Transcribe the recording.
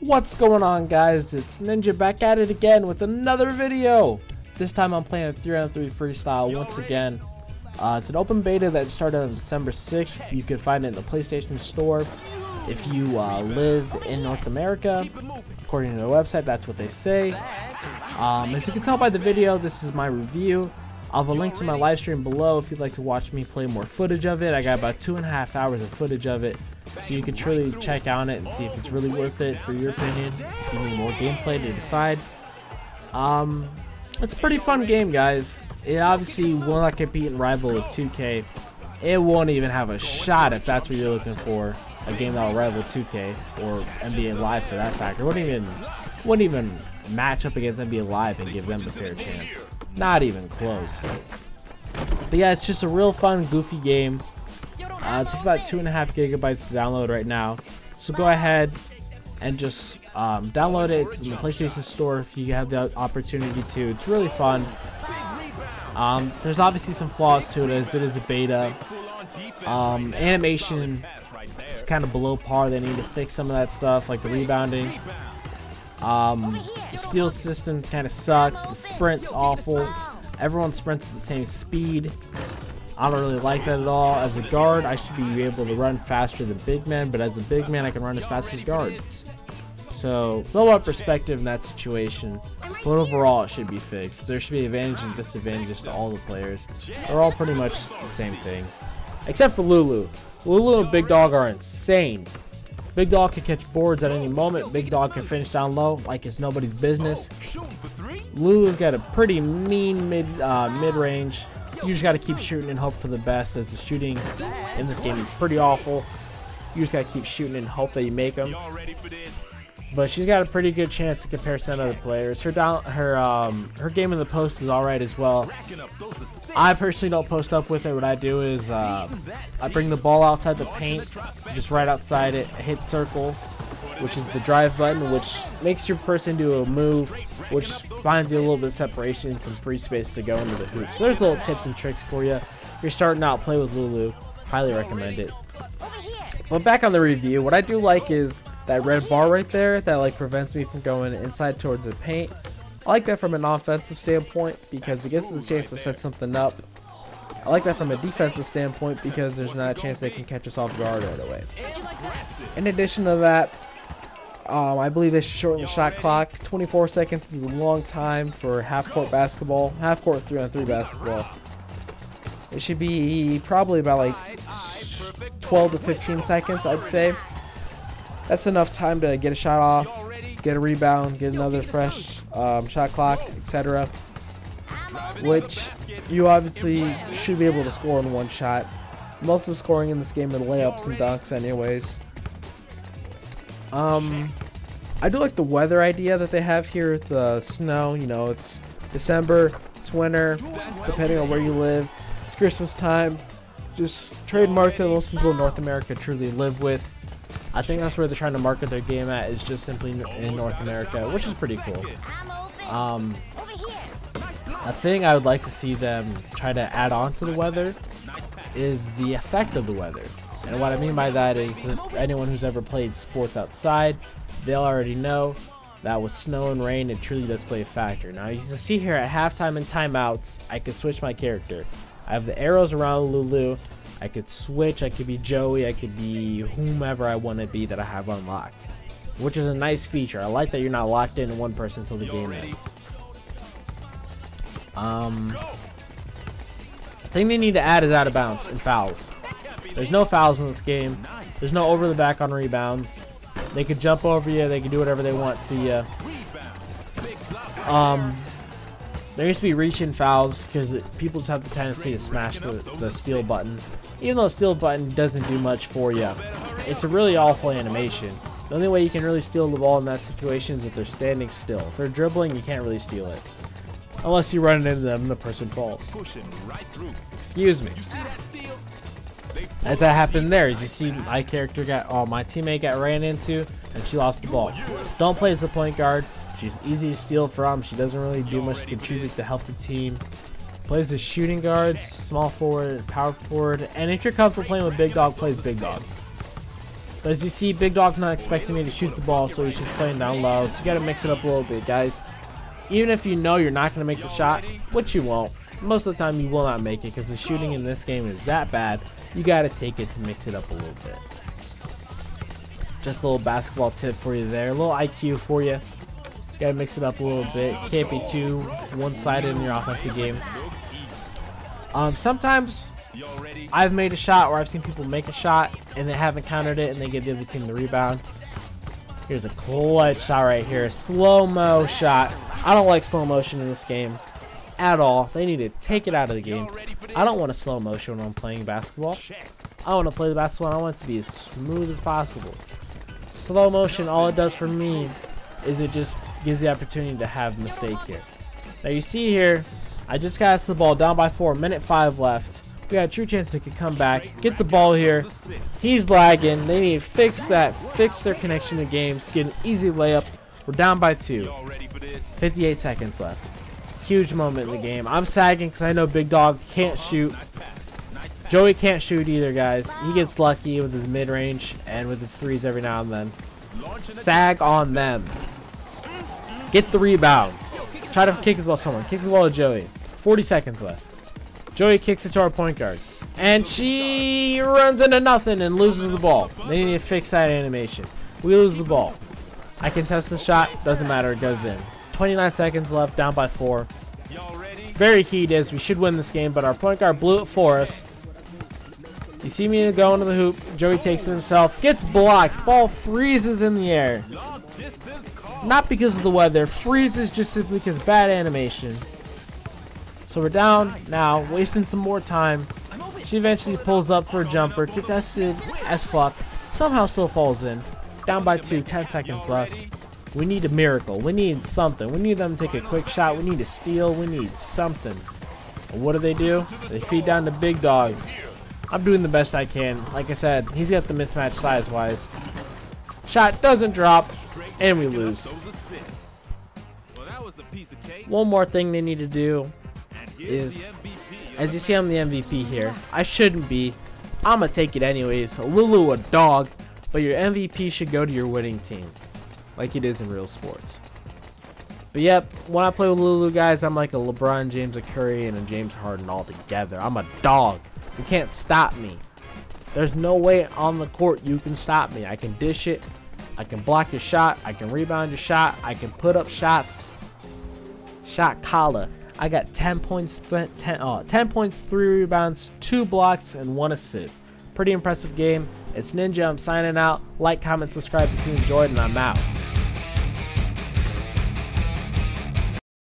What's going on guys? It's Ninja back at it again with another video. This time I'm playing 3 on 3 freestyle once again. Uh, it's an open beta that started on December 6th. You can find it in the PlayStation Store. If you uh, live in North America, according to their website, that's what they say. Um, as you can tell by the video, this is my review. I'll have a link to my live stream below if you'd like to watch me play more footage of it. I got about two and a half hours of footage of it, so you can truly check on it and see if it's really worth it for your opinion. Give me more gameplay to decide. Um, it's a pretty fun game, guys. It obviously will not compete in rival with 2K. It won't even have a shot if that's what you're looking for. A game that will rival 2K or NBA Live for that factor. Wouldn't even wouldn't even match up against NBA Live and give them a fair chance. Not even close. But yeah, it's just a real fun, goofy game. Uh, it's just about two and a half gigabytes to download right now. So go ahead and just um, download it. It's in the PlayStation Store if you have the opportunity to. It's really fun. Um, there's obviously some flaws to it as it is a beta. Um, animation is kind of below par. They need to fix some of that stuff, like the rebounding. Um, the steal system kind of sucks. The sprint's awful. Everyone sprints at the same speed. I don't really like that at all. As a guard, I should be able to run faster than big men, but as a big man, I can run as fast as guards. So, blow up perspective in that situation. But overall, it should be fixed. There should be advantages and disadvantages to all the players. They're all pretty much the same thing. Except for Lulu. Lulu and Big Dog are insane. Big Dog can catch boards at any moment. Big Dog can finish down low like it's nobody's business. Lulu's got a pretty mean mid uh, mid range. You just got to keep shooting and hope for the best. As the shooting in this game is pretty awful. You just got to keep shooting and hope that you make them. But she's got a pretty good chance to comparison to other players. Her down, her um, her game in the post is all right as well. I personally don't post up with her. What I do is uh, I bring the ball outside the paint, just right outside it, hit circle, which is the drive button, which makes your person do a move, which finds you a little bit of separation, some free space to go into the hoop. So there's little tips and tricks for you. If you're starting out, play with Lulu. Highly recommend it. But back on the review, what I do like is that red bar right there that like prevents me from going inside towards the paint. I like that from an offensive standpoint because it gives us a chance to set something up. I like that from a defensive standpoint because there's not a chance they can catch us off guard right away. In addition to that, um, I believe they should shorten the shot clock. 24 seconds is a long time for half-court basketball, half-court 3-on-3 basketball. It should be probably about like 12 to 15 seconds, I'd say. That's enough time to get a shot off, get a rebound, get another fresh um, shot clock, etc. Which you obviously should be able to score in one shot. Most of the scoring in this game are layups and dunks anyways. Um, I do like the weather idea that they have here the snow. You know, it's December, it's winter, depending on where you live. It's Christmas time. Just trademarks that most people in North America truly live with. I think that's where they're trying to market their game at is just simply in North America, which is pretty cool. Um, a thing I would like to see them try to add on to the weather is the effect of the weather. And what I mean by that is that anyone who's ever played sports outside, they'll already know that with snow and rain, it truly does play a factor. Now, you can see here at halftime and timeouts, I could switch my character. I have the arrows around Lulu. I could switch. I could be Joey. I could be whomever I want to be that I have unlocked. Which is a nice feature. I like that you're not locked in one person until the game ends. Um, the thing they need to add is out of bounds and fouls. There's no fouls in this game. There's no over the back on rebounds. They could jump over you. They can do whatever they want to you. Um, there used to be reaching fouls because people just have the tendency to smash the, the steal button. Even though the steal button doesn't do much for you. It's a really awful animation. The only way you can really steal the ball in that situation is if they're standing still. If they're dribbling, you can't really steal it. Unless you run into them and the person falls. Excuse me. As that happened there, as you see my character got, oh, my teammate got ran into and she lost the ball. Don't play as the point guard. She's easy to steal from. She doesn't really do much to contribute to help the team. Plays as shooting guards, small forward, power forward, and if you're comfortable playing with big dog, plays big dog. But as you see, Big Dog's not expecting me to shoot the ball, so he's just playing down low. So you got to mix it up a little bit, guys. Even if you know you're not going to make the shot, which you won't, most of the time you will not make it because the shooting in this game is that bad. You got to take it to mix it up a little bit. Just a little basketball tip for you there. A little IQ for you. Gotta mix it up a little bit. Can't be too one-sided in your offensive game. Um, sometimes I've made a shot or I've seen people make a shot and they haven't countered it and they give the other team the rebound. Here's a clutch shot right here. Slow-mo shot. I don't like slow motion in this game at all. They need to take it out of the game. I don't want a slow motion when I'm playing basketball. I want to play the basketball. I want it to be as smooth as possible. Slow motion, all it does for me is it just gives the opportunity to have mistake here. Now you see here, I just got the ball down by four, minute five left. We got a true chance we could come back, get the ball here. He's lagging. They need to fix that, fix their connection to games, get an easy layup. We're down by two. 58 seconds left. Huge moment in the game. I'm sagging because I know Big Dog can't shoot. Joey can't shoot either, guys. He gets lucky with his mid-range and with his threes every now and then. Sag on them. Get the rebound. Try to kick the ball somewhere. Kick the ball to Joey. 40 seconds left. Joey kicks it to our point guard. And she runs into nothing and loses the ball. They need to fix that animation. We lose the ball. I can test the shot. Doesn't matter. It goes in. 29 seconds left. Down by four. Very heated. We should win this game, but our point guard blew it for us. You see me go into the hoop. Joey takes it himself. Gets blocked. Ball freezes in the air. Not because of the weather. Freezes just simply because bad animation. So we're down now, wasting some more time. She eventually pulls up for a jumper, contested as fuck, somehow still falls in. Down by two, 10 seconds left. We need a miracle. We need something. We need them to take a quick shot. We need a steal. We need something. And what do they do? They feed down the big dog. I'm doing the best I can. Like I said, he's got the mismatch size-wise. Shot doesn't drop, and we lose. One more thing they need to do is, as you see I'm the MVP here, I shouldn't be. I'm going to take it anyways. Lulu a dog, but your MVP should go to your winning team, like it is in real sports. But yep, when I play with Lulu guys, I'm like a LeBron James, a Curry, and a James Harden all together. I'm a dog. You can't stop me. There's no way on the court you can stop me. I can dish it. I can block your shot. I can rebound your shot. I can put up shots. Shot collar. I got 10 points, 10, uh, 10 points, 3 rebounds, 2 blocks, and 1 assist. Pretty impressive game. It's Ninja. I'm signing out. Like, comment, subscribe if you enjoyed, and I'm out.